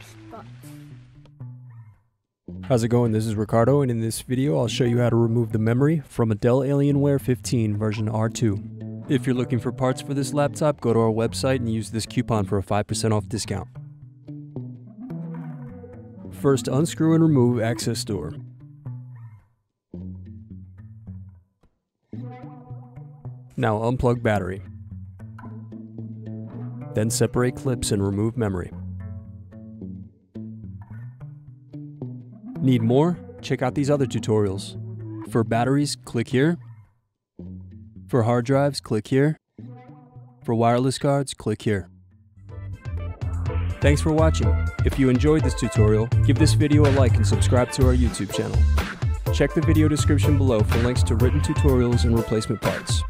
spots. How's it going? This is Ricardo, and in this video, I'll show you how to remove the memory from a Dell Alienware 15 version R2. If you're looking for parts for this laptop, go to our website and use this coupon for a 5% off discount. First, unscrew and remove access door. Now unplug battery. Then separate clips and remove memory. Need more? Check out these other tutorials. For batteries, click here. For hard drives, click here. For wireless cards, click here. Thanks for watching. If you enjoyed this tutorial, give this video a like and subscribe to our YouTube channel. Check the video description below for links to written tutorials and replacement parts.